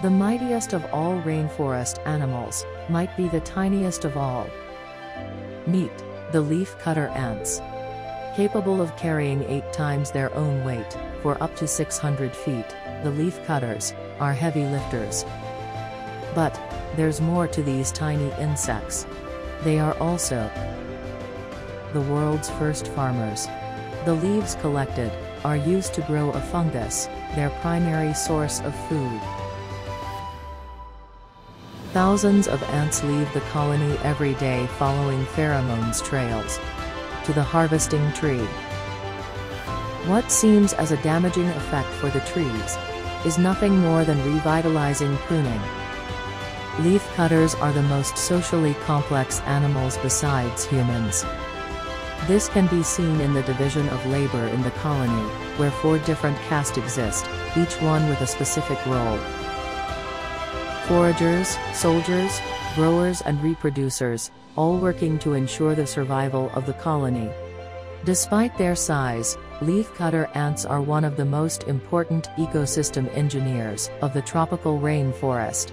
The mightiest of all rainforest animals, might be the tiniest of all. Meet the leafcutter ants. Capable of carrying eight times their own weight, for up to 600 feet, the leafcutters are heavy lifters. But, there's more to these tiny insects. They are also the world's first farmers. The leaves collected are used to grow a fungus, their primary source of food. Thousands of ants leave the colony every day following pheromones trails to the harvesting tree. What seems as a damaging effect for the trees is nothing more than revitalizing pruning. Leaf cutters are the most socially complex animals besides humans. This can be seen in the division of labor in the colony, where four different castes exist, each one with a specific role. Foragers, soldiers, growers and reproducers, all working to ensure the survival of the colony. Despite their size, leafcutter ants are one of the most important ecosystem engineers of the tropical rainforest.